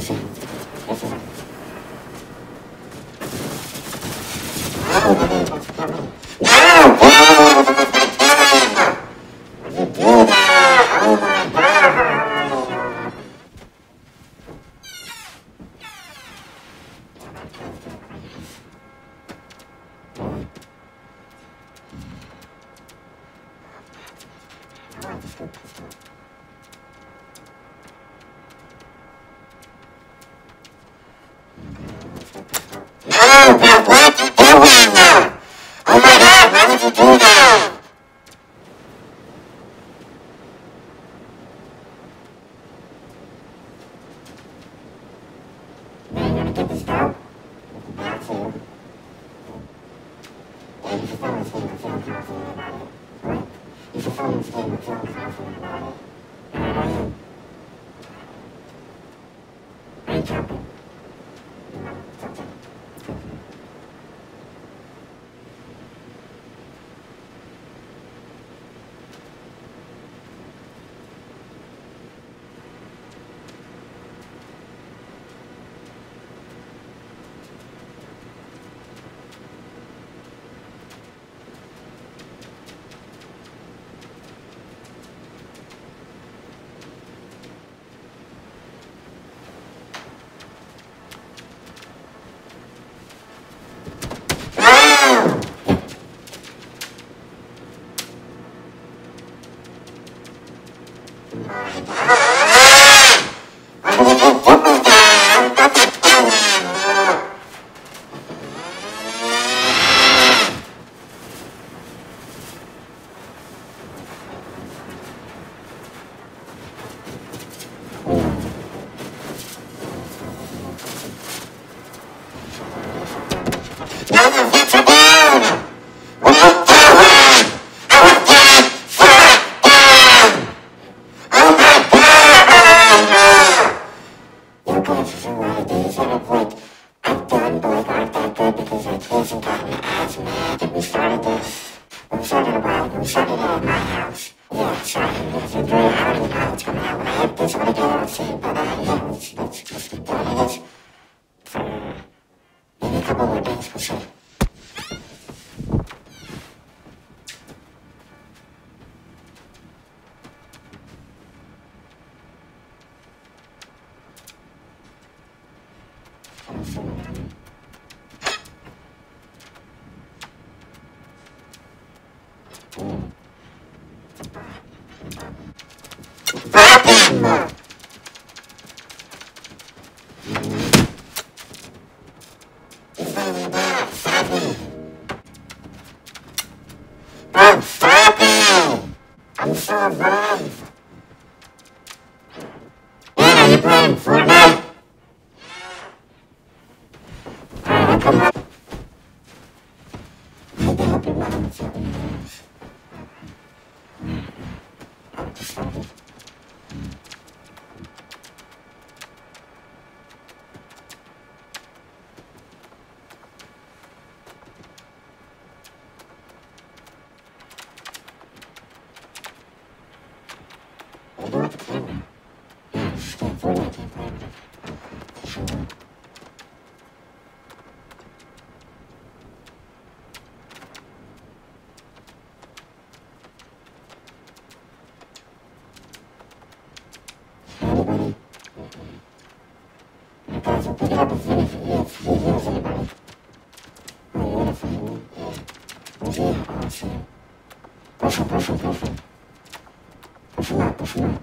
お座り。Thank you. Ha ha ha! house. Yeah, so he lives very hard and hard to now. I this but uh, yeah, it's, it's just the it is. So, maybe a couple more days, we'll see. Thank you. so bad. Before, before, before, before. Before, before.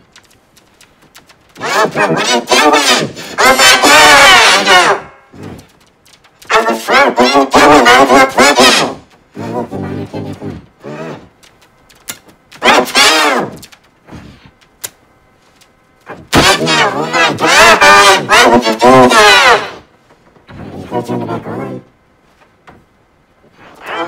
Help, what are you doing? Oh my god! I'm afraid what you doing, I will bloody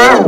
Oh!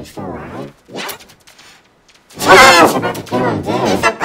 That's all right. Wow, somebody.